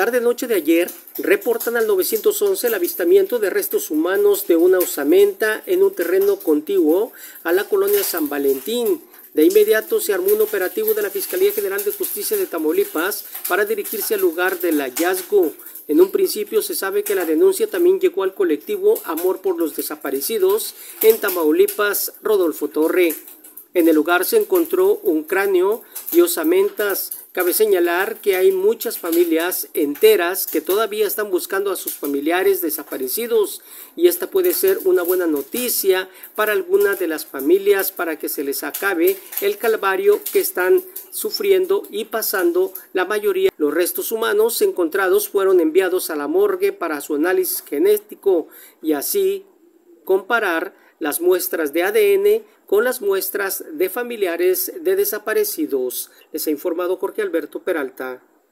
tarde-noche de ayer, reportan al 911 el avistamiento de restos humanos de una osamenta en un terreno contiguo a la colonia San Valentín. De inmediato se armó un operativo de la Fiscalía General de Justicia de Tamaulipas para dirigirse al lugar del hallazgo. En un principio se sabe que la denuncia también llegó al colectivo Amor por los Desaparecidos en Tamaulipas, Rodolfo Torre. En el lugar se encontró un cráneo y osamentas. Cabe señalar que hay muchas familias enteras que todavía están buscando a sus familiares desaparecidos y esta puede ser una buena noticia para algunas de las familias para que se les acabe el calvario que están sufriendo y pasando la mayoría. Los restos humanos encontrados fueron enviados a la morgue para su análisis genético y así comparar las muestras de ADN con las muestras de familiares de desaparecidos. Les ha informado Jorge Alberto Peralta.